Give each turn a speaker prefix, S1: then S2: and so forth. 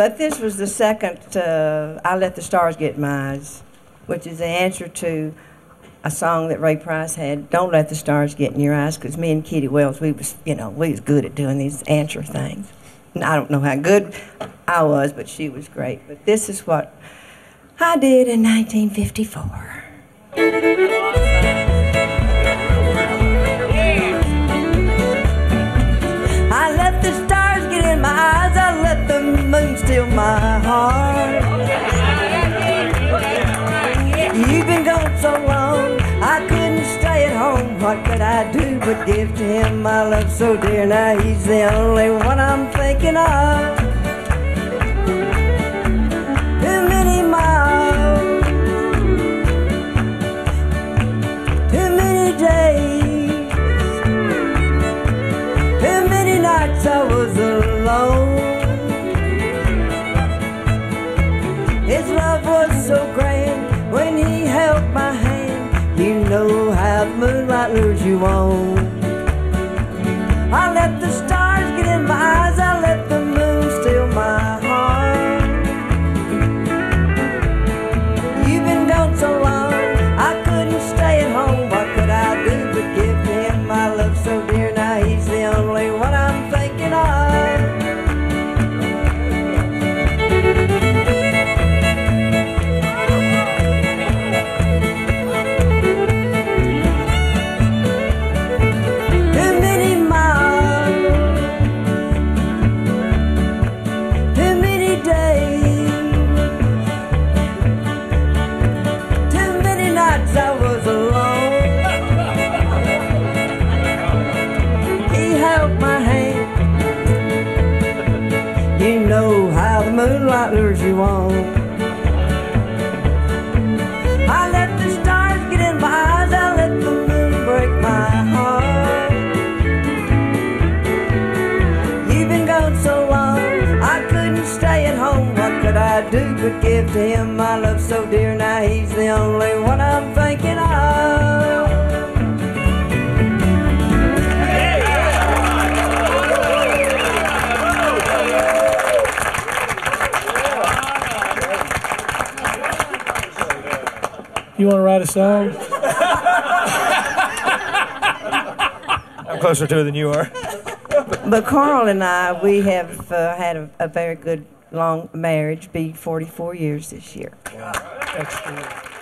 S1: But this was the second, uh, I Let the Stars Get in My Eyes, which is the answer to a song that Ray Price had, Don't Let the Stars Get in Your Eyes, because me and Kitty Wells, we was, you know, we was good at doing these answer things. And I don't know how good I was, but she was great. But this is what I did in 1954. So long, I couldn't stay at home. What could I do but give to him my love so dear? Now he's the only one I'm thinking of. Moonlight You know how the moonlight lures you on. I let the stars get in my eyes, I let the moon break my heart. You've been gone so long, I couldn't stay at home. What could I do but give to him my love so dear?
S2: You want to write a song?
S3: I'm closer to it than you are.
S1: But Carl and I, we have uh, had a, a very good long marriage, be 44 years this year.
S2: That's good.